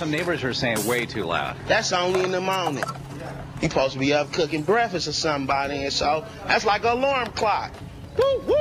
Some neighbors are saying way too loud. That's only in the morning. You supposed to be up cooking breakfast or somebody, and so that's like an alarm clock. Woo, woo.